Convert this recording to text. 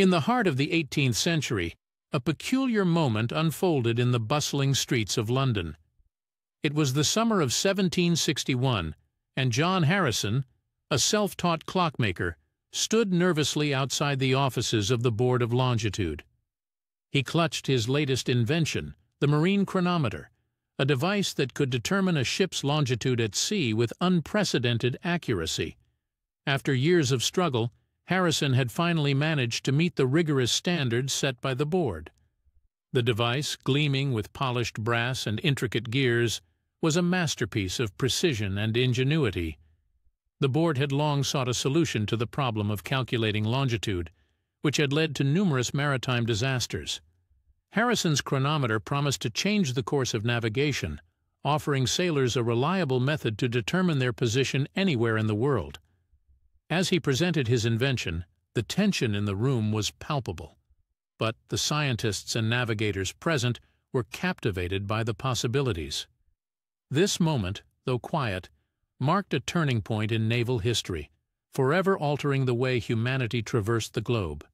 In the heart of the 18th century, a peculiar moment unfolded in the bustling streets of London. It was the summer of 1761, and John Harrison, a self-taught clockmaker, stood nervously outside the offices of the Board of Longitude. He clutched his latest invention, the marine chronometer, a device that could determine a ship's longitude at sea with unprecedented accuracy. After years of struggle, Harrison had finally managed to meet the rigorous standards set by the board. The device, gleaming with polished brass and intricate gears, was a masterpiece of precision and ingenuity. The board had long sought a solution to the problem of calculating longitude, which had led to numerous maritime disasters. Harrison's chronometer promised to change the course of navigation, offering sailors a reliable method to determine their position anywhere in the world. As he presented his invention, the tension in the room was palpable. But the scientists and navigators present were captivated by the possibilities. This moment, though quiet, marked a turning point in naval history, forever altering the way humanity traversed the globe.